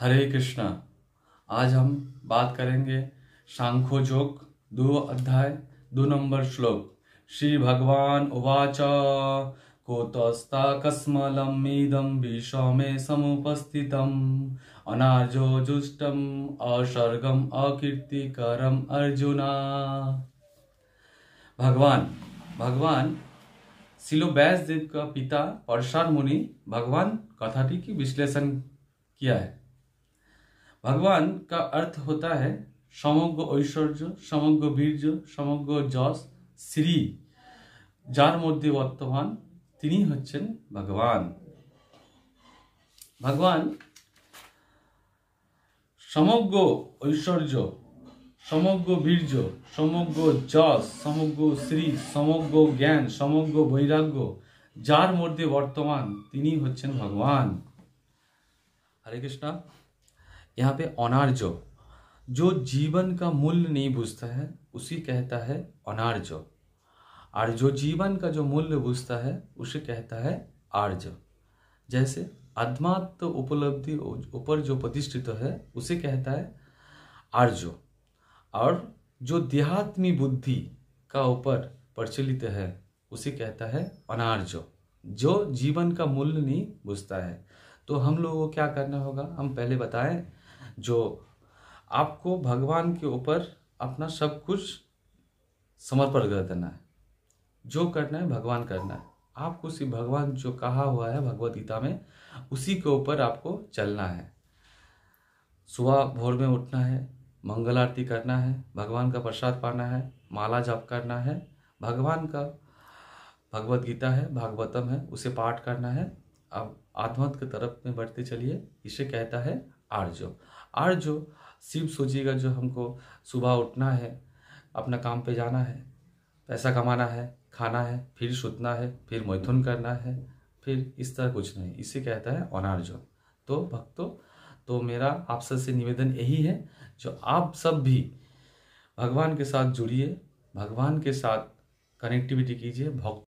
हरे कृष्णा। आज हम बात करेंगे शांखो जोग दो अध्याय, दो नंबर श्लोक। श्री भगवान उवाच, कोतस्ता कस्मलम इदम विश्व में समुपस्थितम। अनार्जो जुष्टम, असर्गम, अकीर्तिकरम अर्जुना। भगवान भगवान सिलो बैस देव का पिता परशान मुनि, भगवान कथाटी की विश्लेषण किया है। भगवान का अर्थ होता है সমগ্র ঐশ্বর্য সমগ্র বীর্য সমগ্র যশ শ্রী যার মধ্যে বর্তমান তিনি হচ্ছেন ভগবান ভগবান সমগ্র ঐশ্বর্য সমগ্র বীর্য সমগ্র যশ সমগ্র শ্রী সমগ্র জ্ঞান সমগ্র বৈরাগ্য যার মধ্যে বর্তমান তিনি হচ্ছেন ভগবান हरे कृष्णा यहाँ पे अनार्जो, जो जीवन का मूल्य नहीं बुझता है, उसी कहता है अनार्जो। और जो जीवन का जो मूल्य बुझता है, उसे कहता है आर्ज। जैसे आत्मात्म उपलब्धि ऊपर जो प्रतिष्ठित है, उसे कहता है आर्जो। और जो देहात्मी बुद्धि का ऊपर प्रचलित है, उसे कहता है अनार्जो। जो जीवन का मूल्य नहीं बुझता है तो हम लोगों को क्या करना होगा? हम पहले बताएँ जो आपको भगवान के ऊपर अपना सब कुछ समर्पण कर देना है। जो करना है, भगवान करना है। आपको सिर्फ़ भगवान जो कहा हुआ है, भगवत गीता में, उसी के ऊपर आपको चलना है। सुबह भोर में उठना है, मंगल आरती करना है, भगवान का प्रसाद पाना है, माला जाप करना है, भगवान का भगवत गीता है, भागवतम है, उसे पाठ करना है। अब आत्मत की तरफ़ में बढ़ते चलिए। इसे कहता है आर्जो आर्जो सिर्फ़ सोचिएगा जो हमको सुबह उठना है, अपना काम पे जाना है, पैसा कमाना है, खाना है, फिर सुतना है, फिर मैथुन करना है, फिर इस तरह कुछ नहीं। इसे कहता है अनार्जो तो भक्तों तो मेरा आप सबसे निवेदन यही है, जो आप सब भी भगवान के साथ जुड़िए, भगवान के साथ कनेक्टिविटी कीजिए, भक्त